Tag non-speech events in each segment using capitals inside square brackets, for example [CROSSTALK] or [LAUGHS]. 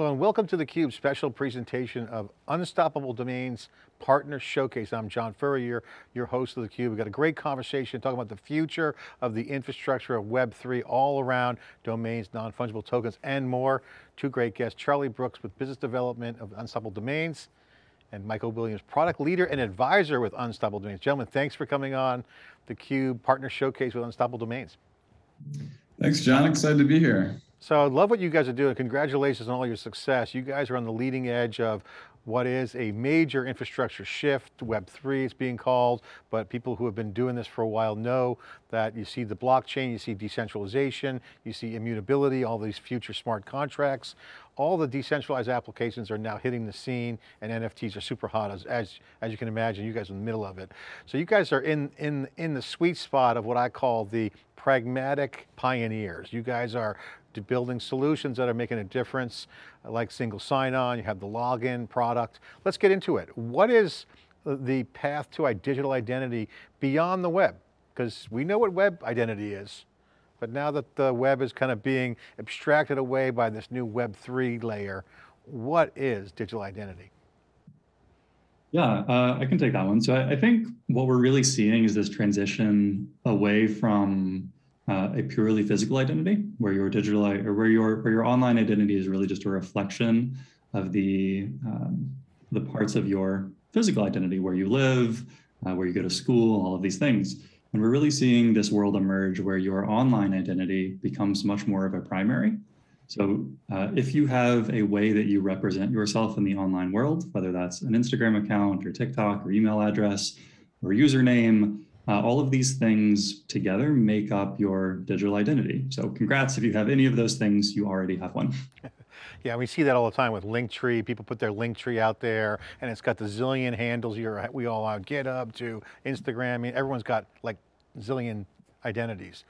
Hello and welcome to theCUBE special presentation of Unstoppable Domains Partner Showcase. I'm John Furrier, your host of theCUBE. We've got a great conversation talking about the future of the infrastructure of Web3 all around domains, non-fungible tokens and more. Two great guests, Charlie Brooks with Business Development of Unstoppable Domains and Michael Williams, Product Leader and Advisor with Unstoppable Domains. Gentlemen, thanks for coming on theCUBE Partner Showcase with Unstoppable Domains. Thanks John, excited to be here. So I love what you guys are doing. Congratulations on all your success. You guys are on the leading edge of what is a major infrastructure shift, Web3 is being called, but people who have been doing this for a while know that you see the blockchain, you see decentralization, you see immutability, all these future smart contracts. All the decentralized applications are now hitting the scene and NFTs are super hot as, as, as you can imagine, you guys are in the middle of it. So you guys are in, in, in the sweet spot of what I call the pragmatic pioneers. You guys are to building solutions that are making a difference, like single sign-on, you have the login product. Let's get into it. What is the path to a digital identity beyond the web? Because we know what web identity is, but now that the web is kind of being abstracted away by this new Web3 layer, what is digital identity? Yeah, uh, I can take that one. So I, I, think what we're really seeing is this transition away from uh, a purely physical identity, where your digital or where your where your online identity is really just a reflection of the um, the parts of your physical identity, where you live, uh, where you go to school, all of these things. And we're really seeing this world emerge where your online identity becomes much more of a primary. So uh, if you have a way that you represent yourself in the online world, whether that's an Instagram account or TikTok or email address or username, uh, all of these things together make up your digital identity. So congrats if you have any of those things, you already have one. [LAUGHS] Yeah, we see that all the time with Linktree. People put their Linktree out there and it's got the zillion handles you're, we all have, GitHub to Instagram. I mean, everyone's got like zillion identities.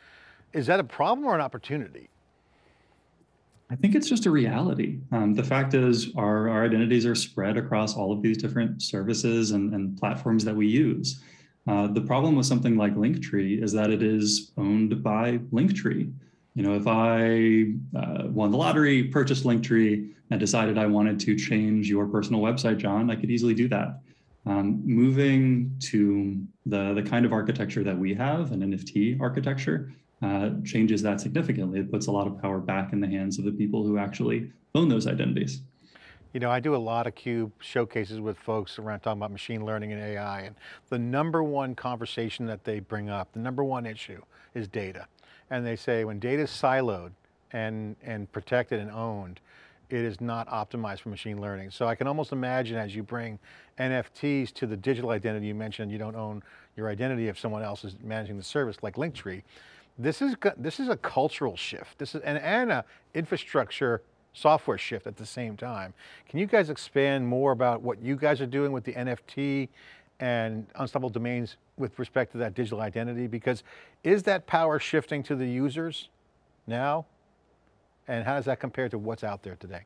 Is that a problem or an opportunity? I think it's just a reality. Um, the fact is our, our identities are spread across all of these different services and, and platforms that we use. Uh, the problem with something like Linktree is that it is owned by Linktree. You know, if I uh, won the lottery, purchased Linktree, and decided I wanted to change your personal website, John, I could easily do that. Um, moving to the, the kind of architecture that we have, an NFT architecture, uh, changes that significantly. It puts a lot of power back in the hands of the people who actually own those identities. You know, I do a lot of CUBE showcases with folks around talking about machine learning and AI, and the number one conversation that they bring up, the number one issue is data. And they say when data is siloed and, and protected and owned, it is not optimized for machine learning. So I can almost imagine as you bring NFTs to the digital identity, you mentioned you don't own your identity if someone else is managing the service like Linktree. This is, this is a cultural shift. This is, and, and a infrastructure software shift at the same time. Can you guys expand more about what you guys are doing with the NFT and Unstoppable Domains with respect to that digital identity? Because is that power shifting to the users now? And how does that compare to what's out there today?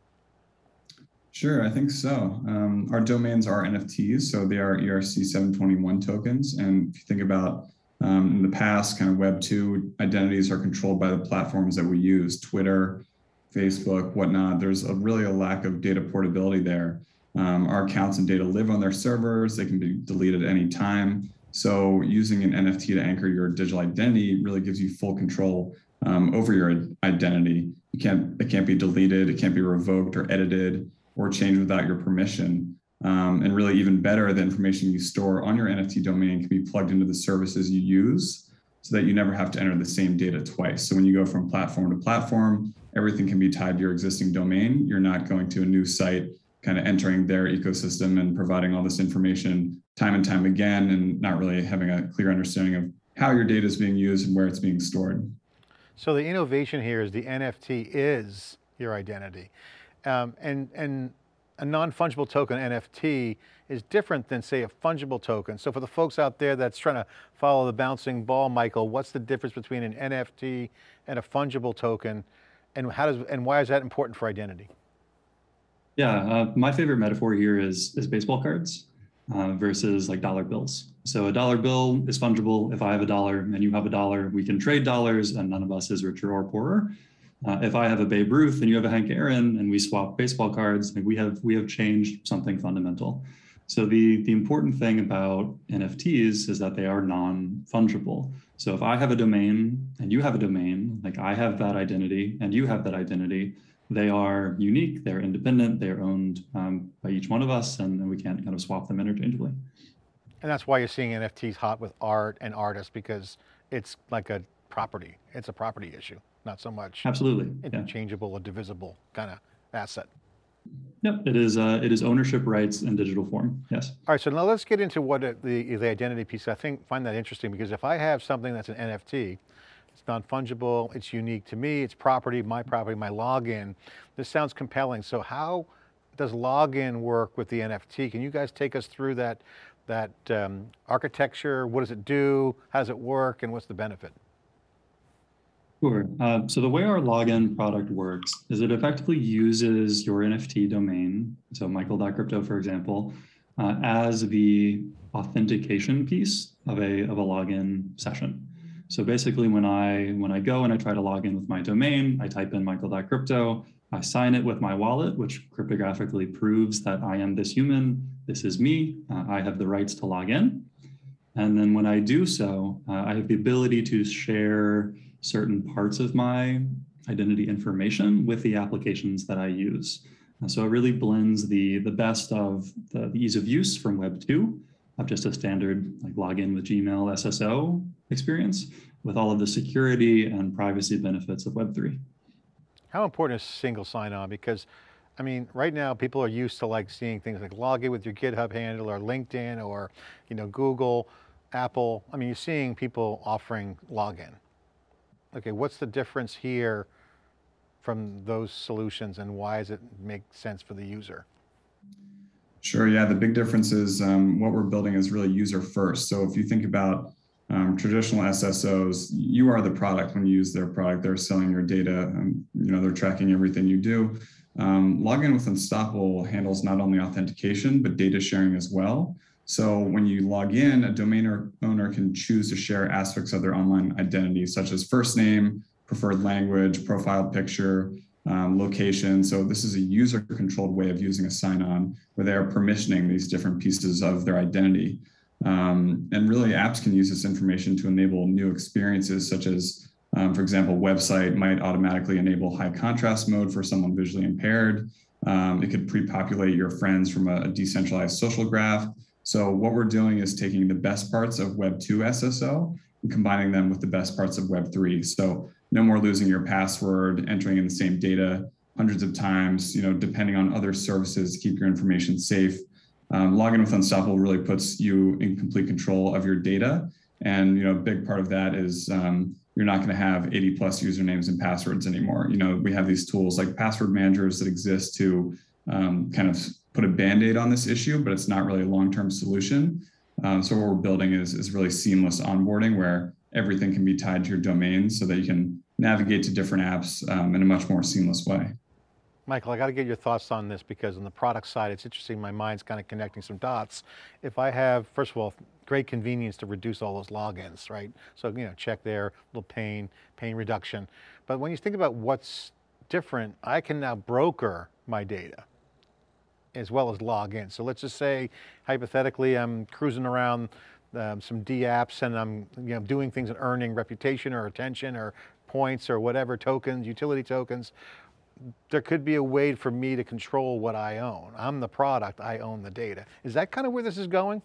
Sure, I think so. Um, our domains are NFTs, so they are ERC 721 tokens. And if you think about um, in the past, kind of Web 2 identities are controlled by the platforms that we use, Twitter, Facebook, whatnot, there's a, really a lack of data portability there. Um, our accounts and data live on their servers. They can be deleted at any time. So using an NFT to anchor your digital identity really gives you full control um, over your identity. You can't, it can't be deleted, it can't be revoked or edited or changed without your permission. Um, and really even better, the information you store on your NFT domain can be plugged into the services you use so that you never have to enter the same data twice. So when you go from platform to platform, everything can be tied to your existing domain. You're not going to a new site, kind of entering their ecosystem and providing all this information time and time again, and not really having a clear understanding of how your data is being used and where it's being stored. So the innovation here is the NFT is your identity. Um, and, and a non-fungible token, NFT, is different than say a fungible token. So for the folks out there that's trying to follow the bouncing ball, Michael, what's the difference between an NFT and a fungible token? And how does and why is that important for identity? Yeah, uh, my favorite metaphor here is is baseball cards uh, versus like dollar bills. So a dollar bill is fungible. If I have a dollar and you have a dollar, we can trade dollars, and none of us is richer or poorer. Uh, if I have a Babe Ruth and you have a Hank Aaron and we swap baseball cards, like we have we have changed something fundamental. So the the important thing about NFTs is that they are non-fungible. So if I have a domain and you have a domain, like I have that identity and you have that identity, they are unique, they're independent, they're owned um, by each one of us, and, and we can't kind of swap them interchangeably. And that's why you're seeing NFTs hot with art and artists because it's like a property. It's a property issue, not so much Absolutely. Yeah. interchangeable or divisible kind of asset. Yep. It is. Uh, it is ownership rights in digital form. Yes. All right, so now let's get into what the, the identity piece, I think, find that interesting because if I have something that's an NFT, it's non-fungible, it's unique to me, it's property, my property, my login, this sounds compelling. So how does login work with the NFT? Can you guys take us through that, that um, architecture? What does it do? How does it work? And what's the benefit? Sure. Uh, so the way our login product works is it effectively uses your NFT domain, so Michael.crypto, for example, uh, as the authentication piece of a of a login session. So basically, when I when I go and I try to log in with my domain, I type in Michael.crypto, I sign it with my wallet, which cryptographically proves that I am this human, this is me, uh, I have the rights to log in. And then when I do so, uh, I have the ability to share certain parts of my identity information with the applications that I use. And so it really blends the, the best of the, the ease of use from Web 2 of just a standard like login with Gmail SSO experience with all of the security and privacy benefits of Web 3. How important is single sign-on? Because, I mean, right now people are used to like seeing things like log in with your GitHub handle or LinkedIn or, you know, Google, Apple. I mean, you're seeing people offering login. Okay, what's the difference here from those solutions and why does it make sense for the user? Sure. Yeah. The big difference is um, what we're building is really user first. So if you think about um, traditional SSOs, you are the product when you use their product. They're selling your data. You know, they're tracking everything you do. Um, Login with Unstoppable handles not only authentication but data sharing as well. So when you log in, a domain owner can choose to share aspects of their online identity, such as first name, preferred language, profile picture, um, location. So this is a user controlled way of using a sign-on where they are permissioning these different pieces of their identity. Um, and really apps can use this information to enable new experiences such as, um, for example, website might automatically enable high contrast mode for someone visually impaired. Um, it could pre-populate your friends from a, a decentralized social graph. So what we're doing is taking the best parts of Web 2 SSO and combining them with the best parts of Web 3. So no more losing your password, entering in the same data hundreds of times, you know, depending on other services to keep your information safe. Um, login with Unstoppable really puts you in complete control of your data. And, you know, a big part of that is um, you're not going to have 80 plus usernames and passwords anymore. You know, we have these tools like password managers that exist to um, kind of put a band-aid on this issue, but it's not really a long-term solution. Um, so what we're building is, is really seamless onboarding where everything can be tied to your domain so that you can navigate to different apps um, in a much more seamless way. Michael, I got to get your thoughts on this because on the product side, it's interesting. My mind's kind of connecting some dots. If I have, first of all, great convenience to reduce all those logins, right? So, you know, check there, little pain, pain reduction. But when you think about what's different, I can now broker my data as well as log in. So let's just say, hypothetically, I'm cruising around um, some D apps and I'm you know, doing things and earning reputation or attention or points or whatever tokens, utility tokens. There could be a way for me to control what I own. I'm the product, I own the data. Is that kind of where this is going?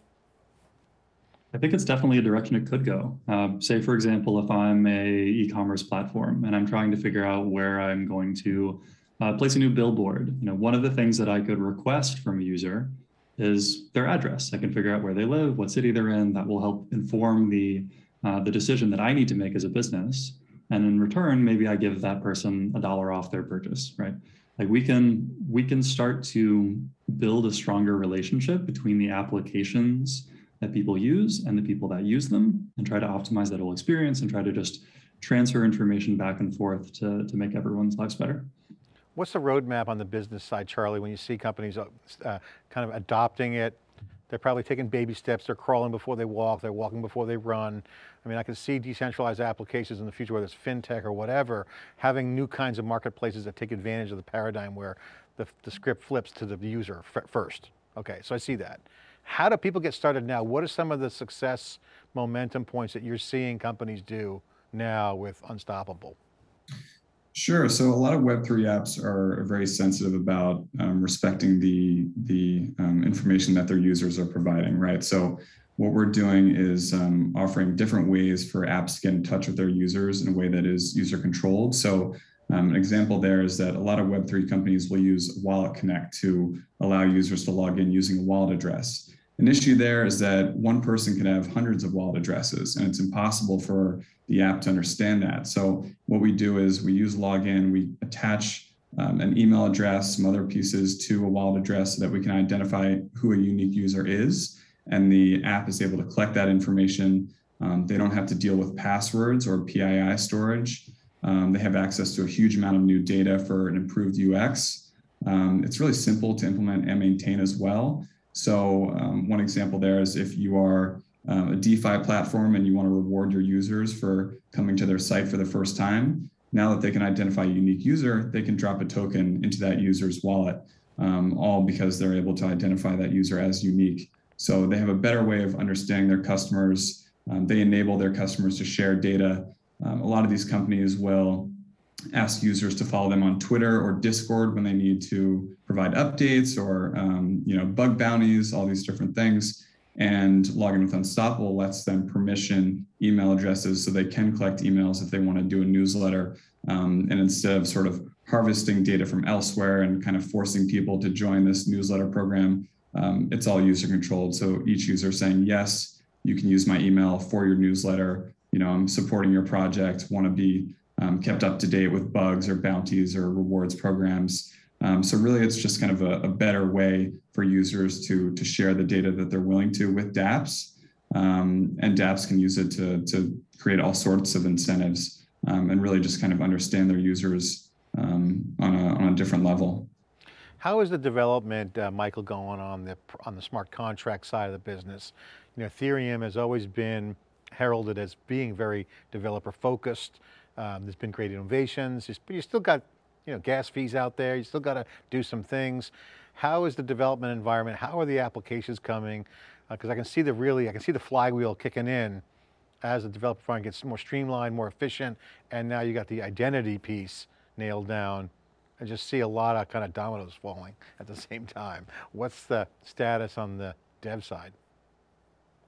I think it's definitely a direction it could go. Um, say, for example, if I'm a e-commerce platform and I'm trying to figure out where I'm going to uh, place a new billboard, you know, one of the things that I could request from a user is their address. I can figure out where they live, what city they're in. That will help inform the uh, the decision that I need to make as a business. And in return, maybe I give that person a dollar off their purchase, right? Like we can we can start to build a stronger relationship between the applications that people use and the people that use them and try to optimize that whole experience and try to just transfer information back and forth to, to make everyone's lives better. What's the roadmap on the business side, Charlie, when you see companies uh, kind of adopting it, They're probably taking baby steps. They're crawling before they walk. They're walking before they run. I mean, I can see decentralized applications in the future, whether it's fintech or whatever, having new kinds of marketplaces that take advantage of the paradigm where the, the script flips to the user first. Okay, so I see that. How do people get started now? What are some of the success momentum points that you're seeing companies do now with Unstoppable? Sure. So a lot of Web3 apps are very sensitive about um, respecting the, the um, information that their users are providing, right? So what we're doing is um, offering different ways for apps to get in touch with their users in a way that is user controlled. So um, an example there is that a lot of Web3 companies will use Wallet Connect to allow users to log in using a wallet address. An issue there is that one person can have hundreds of wallet addresses and it's impossible for the app to understand that. So what we do is we use login, we attach um, an email address, some other pieces to a wallet address so that we can identify who a unique user is. And the app is able to collect that information. Um, they don't have to deal with passwords or PII storage. Um, they have access to a huge amount of new data for an improved UX. Um, it's really simple to implement and maintain as well. So um, one example there is if you are uh, a DeFi platform and you want to reward your users for coming to their site for the first time, now that they can identify a unique user, they can drop a token into that user's wallet, um, all because they're able to identify that user as unique. So they have a better way of understanding their customers. Um, they enable their customers to share data. Um, a lot of these companies will ask users to follow them on Twitter or Discord when they need to provide updates or um, you know bug bounties, all these different things. And login with Unstoppable lets them permission email addresses so they can collect emails if they want to do a newsletter. Um, and instead of sort of harvesting data from elsewhere and kind of forcing people to join this newsletter program, um, it's all user controlled. So each user saying, yes, you can use my email for your newsletter. You know, I'm supporting your project, want to be um, kept up to date with bugs or bounties or rewards programs. Um, so really, it's just kind of a, a, better way for users to to share the data that they're willing to with DApps, um, and DApps can use it to to create all sorts of incentives um, and really just kind of understand their users um, on a on a different level. How is the development, uh, Michael, going on the on the smart contract side of the business? You know, Ethereum has always been heralded as being very developer focused. Um, there's been great innovations, but you still got you know, gas fees out there, you still got to do some things. How is the development environment? How are the applications coming? Because uh, I can see the really, I can see the flywheel kicking in as the developer front gets more streamlined, more efficient, and now you got the identity piece nailed down. I just see a lot of kind of dominoes falling at the [LAUGHS] same time. What's the status on the dev side?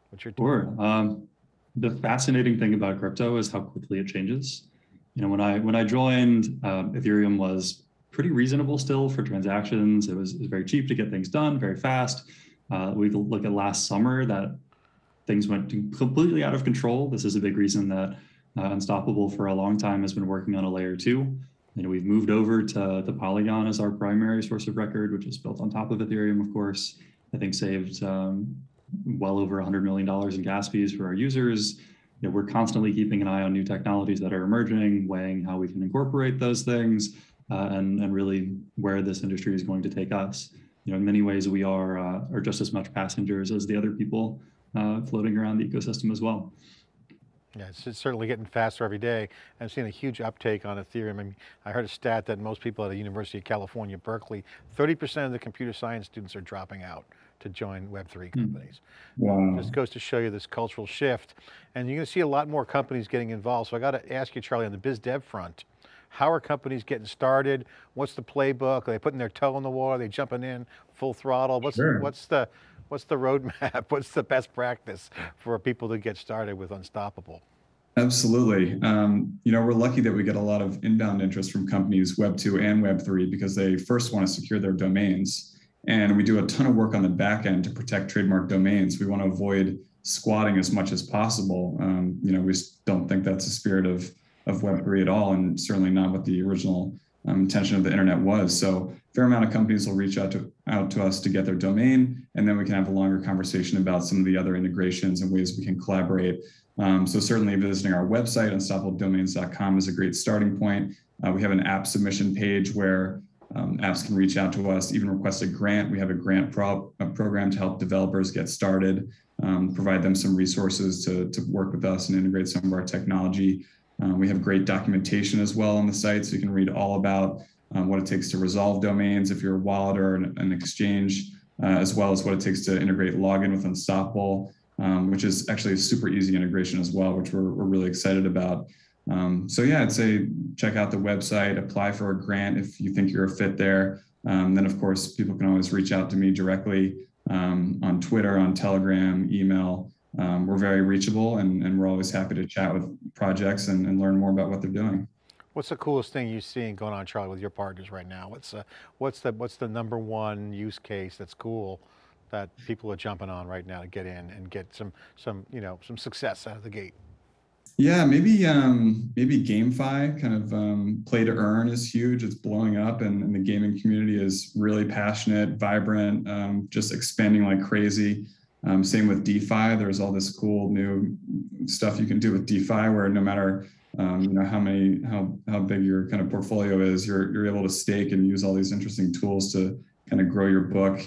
What's your sure. Um, the fascinating thing about crypto is how quickly it changes you know, when I when I joined, um, Ethereum was pretty reasonable still for transactions. It was, it was very cheap to get things done, very fast. Uh, we look at last summer that things went completely out of control. This is a big reason that uh, Unstoppable for a long time has been working on a layer two. You know, we've moved over to the Polygon as our primary source of record, which is built on top of Ethereum, of course. I think saved um, well over $100 million in gas fees for our users you know, we're constantly keeping an eye on new technologies that are emerging, weighing how we can incorporate those things, uh, and and really where this industry is going to take us. You know, in many ways, we are uh, are just as much passengers as the other people uh, floating around the ecosystem as well. Yeah, it's, certainly getting faster every day. I'm seeing a huge uptake on Ethereum. I, mean, I heard a stat that most people at the University of California, Berkeley, 30% of the computer science students are dropping out to join Web3 hmm. companies. Wow. Just goes to show you this cultural shift. And you're going to see a lot more companies getting involved. So I got to ask you, Charlie, on the biz dev front, how are companies getting started? What's the playbook? Are they putting their toe in the water? Are they jumping in full throttle? What's, sure. what's the what's the roadmap? [LAUGHS] What's the best practice for people to get started with Unstoppable? Absolutely. Um, you know, we're lucky that we get a lot of inbound interest from companies Web 2 and Web 3 because they first want to secure their domains. And we do a ton of work on the back end to protect trademark domains. We want to avoid squatting as much as possible. Um, you know, we don't think that's the spirit of, of Web3 at all, and certainly not what the original um, intention of the internet was. So a fair amount of companies will reach out to out to us to get their domain, and then we can have a longer conversation about some of the other integrations and ways we can collaborate. Um, so certainly visiting our website, unstoppabledomains.com is a great starting point. Uh, we have an app submission page where um, apps can reach out to us, even request a grant. We have a grant pro- a program to help developers get started, um, provide them some resources to, to work with us and integrate some of our technology. Uh, we have great documentation as well on the site, so you can read all about um, what it takes to resolve domains if you're a wallet or an, an exchange, uh, as well as what it takes to integrate login with Unstoppable, um, which is actually a super easy integration as well, which we're, we're really excited about. Um, so yeah, I'd say check out the website, apply for a grant if you think you're a fit there. Um, then of course, people can always reach out to me directly um, on Twitter, on Telegram, email. Um, we're very reachable and, and we're always happy to chat with projects and, and learn more about what they're doing. What's the coolest thing you're seeing going on, Charlie, with your partners right now? What's, uh, what's, the, what's the number one use case that's cool that people are jumping on right now to get in and get some, some, you know, some success out of the gate? Yeah, maybe um, maybe GameFi kind of um, play to earn is huge. It's blowing up, and, and the gaming community is really passionate, vibrant, um, just expanding like crazy. Um, same with DeFi. There's all this cool new stuff you can do with DeFi, where no matter um, you know how many how how big your kind of portfolio is, you're you're able to stake and use all these interesting tools to kind of grow your book.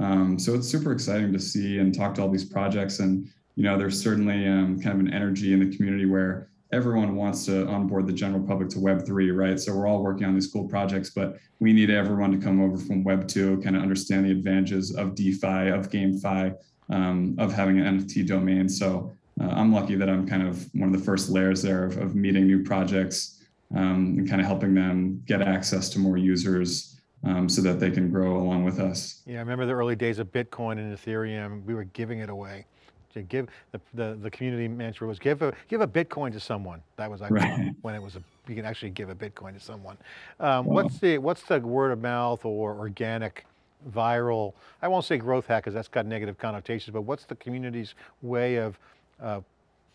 Um, so it's super exciting to see and talk to all these projects and you know, there's certainly um, kind of an energy in the community where everyone wants to onboard the general public to Web3, right? So we're all working on these cool projects, but we need everyone to come over from Web2, kind of understand the advantages of DeFi, of GameFi, um, of having an NFT domain. So uh, I'm lucky that I'm kind of one of the first layers there of, of meeting new projects um, and kind of helping them get access to more users um, so that they can grow along with us. Yeah, I remember the early days of Bitcoin and Ethereum, we were giving it away to give the, the, the community mantra was give a give a Bitcoin to someone. That was like Right. when it was a you can actually give a Bitcoin to someone. Um, What's the what's the word of mouth or organic viral? I won't say growth hack because that's got negative connotations. But what's the community's way of uh,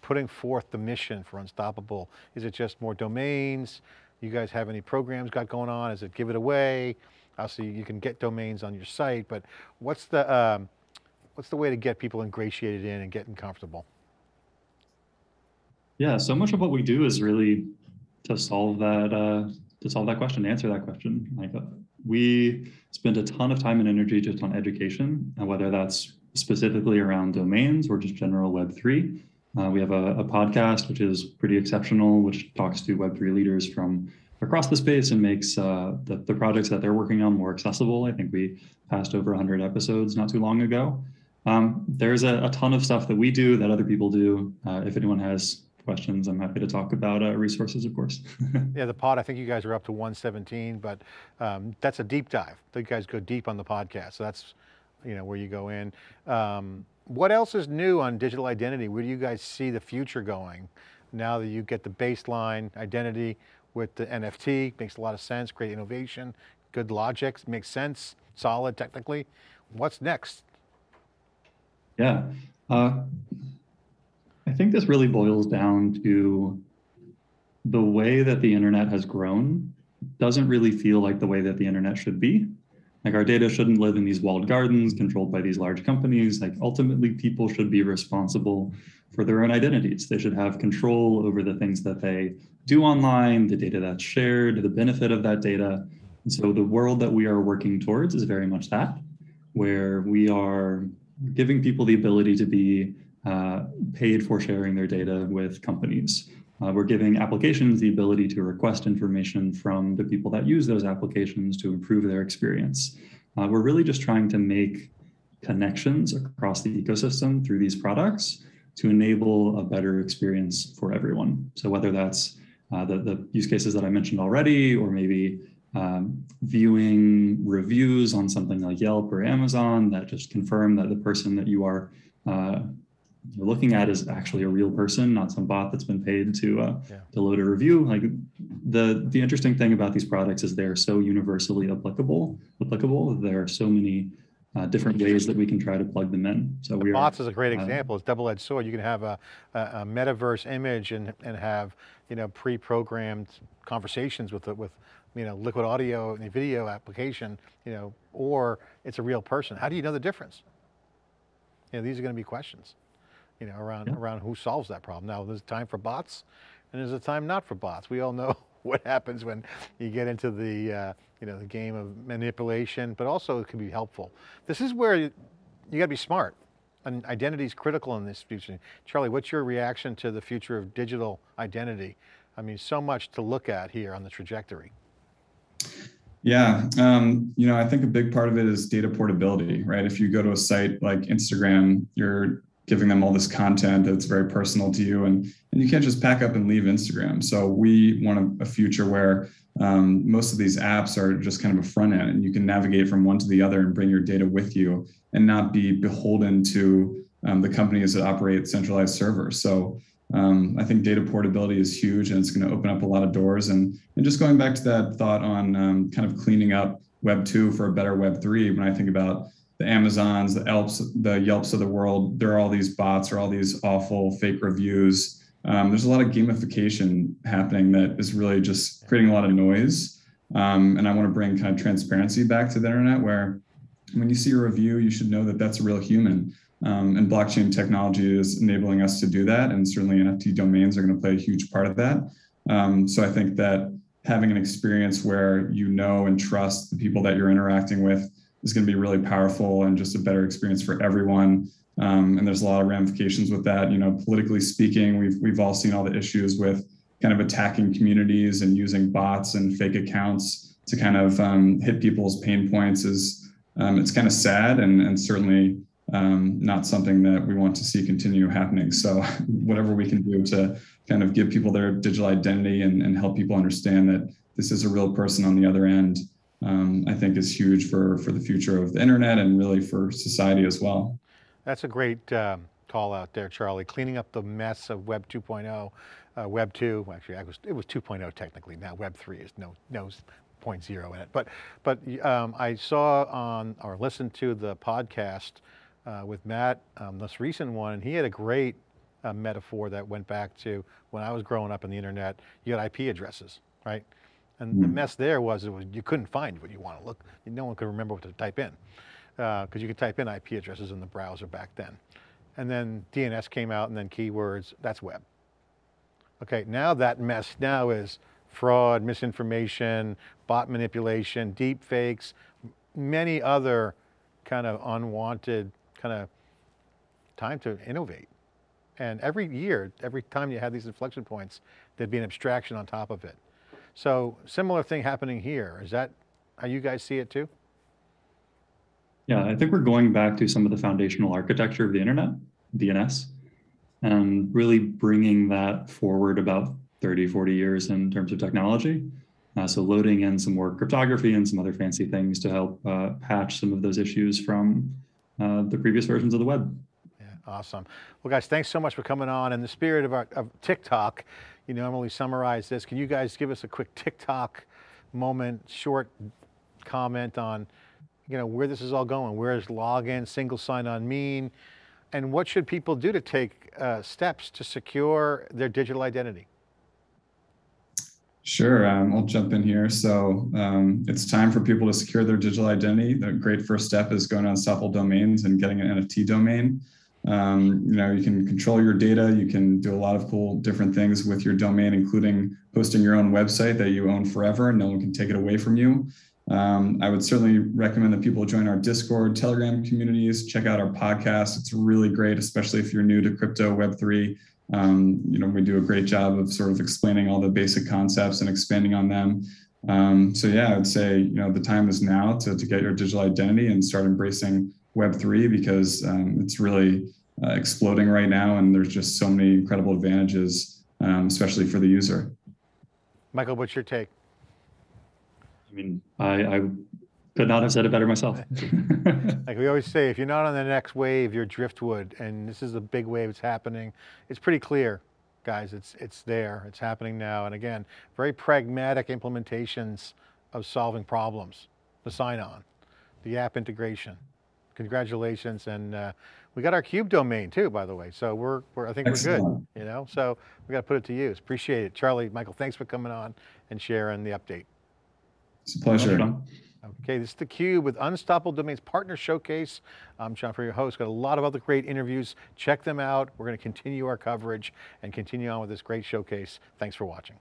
putting forth the mission for Unstoppable? Is it just more domains? You guys have any programs got going on? Is it give it away? Obviously, you can get domains on your site, but what's the um, what's the way to get people ingratiated in and getting comfortable? Yeah, so much of what we do is really to solve that uh, to solve that question, answer that question. Like uh, we spend a ton of time and energy just on education, and whether that's specifically around domains or just general Web three. Uh, we have a, a, podcast which is pretty exceptional, which talks to Web three leaders from across the space and makes uh, the, the projects that they're working on more accessible. I think we passed over 100 episodes not too long ago. Um, there's a, a, ton of stuff that we do that other people do. Uh, if anyone has questions, I'm happy to talk about uh, resources, of course. [LAUGHS] yeah, the pod, I think you guys are up to 117, but um, that's a deep dive. You guys go deep on the podcast. So that's, you know, where you go in. Um, what else is new on digital identity? Where do you guys see the future going now that you get the baseline identity with the NFT? Makes a lot of sense, great innovation, good logic, makes sense, solid technically. What's next? Yeah. Uh, I think this really boils down to the way that the internet has grown doesn't really feel like the way that the internet should be. Like our data shouldn't live in these walled gardens controlled by these large companies. Like ultimately, people should be responsible for their own identities. They should have control over the things that they do online, the data that's shared, the benefit of that data. And so the world that we are working towards is very much that, where we are giving people the ability to be uh, paid for sharing their data with companies. Uh, we're giving applications the ability to request information from the people that use those applications to improve their experience. Uh, we're really just trying to make connections across the ecosystem through these products to enable a better experience for everyone. So whether that's uh, the, the use cases that I mentioned already, or maybe um, viewing reviews on something like Yelp or Amazon that just confirm that the person that you are uh, looking at is actually a real person, not some bot that's been paid to uh, yeah. to load a review. Like the the interesting thing about these products is they're so universally applicable. Applicable. There are so many uh, different ways that we can try to plug them in. So the we bots are, is a great uh, example. It's double-edged sword. You can have a, a, a, metaverse image and and have you know pre-programmed conversations with with you know, liquid audio and video application, you know, or it's a real person. How do you know the difference? You know, these are going to be questions, you know, around, yeah. around who solves that problem. Now there's time for bots and there's a time not for bots. We all know [LAUGHS] what happens when you get into the, uh, you know, the game of manipulation, but also it can be helpful. This is where you, you got to be smart. And identity is critical in this future. Charlie, what's your reaction to the future of digital identity? I mean, so much to look at here on the trajectory. Yeah, um, you know, I think a big part of it is data portability, right? If you go to a site like Instagram, you're giving them all this content that's very personal to you, and and you can't just pack up and leave Instagram. So we want a, a future where um, most of these apps are just kind of a front end, and you can navigate from one to the other and bring your data with you, and not be beholden to um, the companies that operate centralized servers. So um, I think data portability is huge and it's going to open up a lot of doors. And, and just going back to that thought on um, kind of cleaning up Web 2 for a better Web 3, when I think about the Amazons, the Yelps, the Yelps of the world, there are all these bots or all these awful fake reviews. Um, there's a lot of gamification happening that is really just creating a lot of noise. Um, and I want to bring kind of transparency back to the internet where when you see a review, you should know that that's a real human. Um, and blockchain technology is enabling us to do that. And certainly NFT domains are going to play a huge part of that. Um, so I think that having an experience where you know and trust the people that you're interacting with is going to be really powerful and just a better experience for everyone. Um, and there's a lot of ramifications with that. You know, politically speaking, we've we've all seen all the issues with kind of attacking communities and using bots and fake accounts to kind of um, hit people's pain points. Is um, it's kind of sad and and certainly um, not something that we want to see continue happening. So [LAUGHS] whatever we can do to kind of give people their digital identity and, and help people understand that this is a real person on the other end, um, I think is huge for, for the future of the internet and really for society as well. That's a great um, call out there, Charlie. Cleaning up the mess of Web 2.0, uh, Web 2, actually it was, it was 2.0 technically, now Web 3 is no, no 0.0 in it. But, but um, I saw on, or listened to the podcast uh, with Matt, um, this recent one, and he had a great uh, metaphor that went back to when I was growing up in the internet, you had IP addresses, right? And mm. the hmm. mess there was, it was you couldn't find what you want to look, no one could remember what to type in, because uh, you could type in IP addresses in the browser back then. And then DNS came out and then keywords, that's web. Okay, now that mess now is fraud, misinformation, bot manipulation, deep fakes, many other kind of unwanted kind of time to innovate. And every year, every time you had these inflection points, there'd be an abstraction on top of it. So similar thing happening here. Is that how you guys see it too? Yeah, I think we're going back to some of the foundational architecture of the internet, DNS, and really bringing that forward about 30, 40 years in terms of technology. Uh, so loading in some more cryptography and some other fancy things to help uh, patch some of those issues from uh, the previous versions of the web. Yeah, awesome. Well, guys, thanks so much for coming on. In the spirit of, our, of TikTok, you normally summarize this. Can you guys give us a quick TikTok moment, short comment on, you know, where this is all going? Where is login, single sign-on mean? And what should people do to take uh, steps to secure their digital identity? Sure, um, I'll jump in here. So um, it's time for people to secure their digital identity. The great first step is going on Unstoppable Domains and getting an NFT domain. Um, you know, you can control your data. You can do a lot of cool different things with your domain, including hosting your own website that you own forever. And no one can take it away from you. Um, I would certainly recommend that people join our Discord, Telegram communities, check out our podcast. It's really great, especially if you're new to crypto, Web3. Um, you know, we do a great job of sort of explaining all the basic concepts and expanding on them. Um, so yeah, I'd say you know the time is now to to get your digital identity and start embracing Web three because um, it's really uh, exploding right now, and there's just so many incredible advantages, um, especially for the user. Michael, what's your take? I mean, I, I could not have said it better myself. [LAUGHS] like we always say, if you're not on the next wave, you're driftwood, and this is a big wave that's happening. It's pretty clear, guys, it's, it's there, it's happening now. And again, very pragmatic implementations of solving problems, the sign-on, the app integration. Congratulations, and uh, we got our cube domain too, by the way. So we're, we're I think Excellent. we're good, you know? So we got to put it to use. Appreciate it. Charlie, Michael, thanks for coming on and sharing the update. It's a pleasure. Okay, this is theCUBE with Unstoppable Domains Partner Showcase. I'm John Furrier, your host. Got a lot of other great interviews. Check them out. We're going to continue our coverage and continue on with this great showcase. Thanks for watching.